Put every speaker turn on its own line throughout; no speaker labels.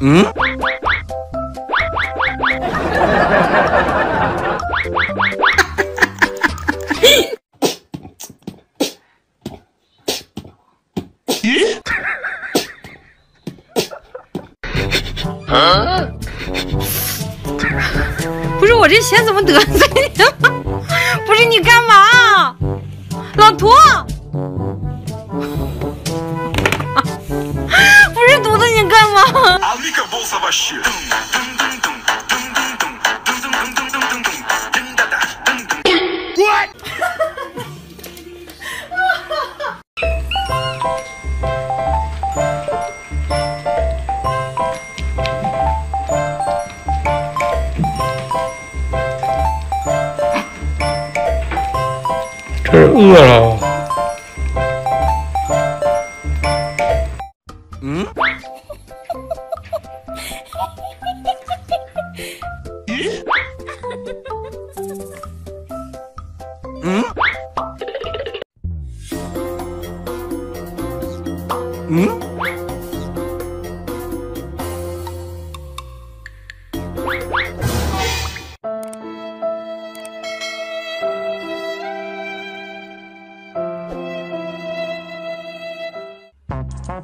嗯？
不是我这钱怎么得罪你了？不是你干嘛，
这饿了。
응?
응? 열.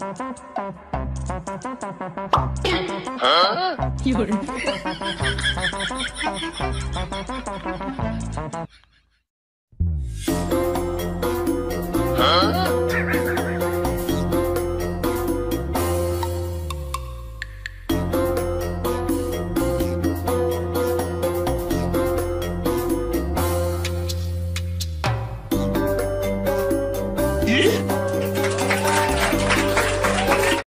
예?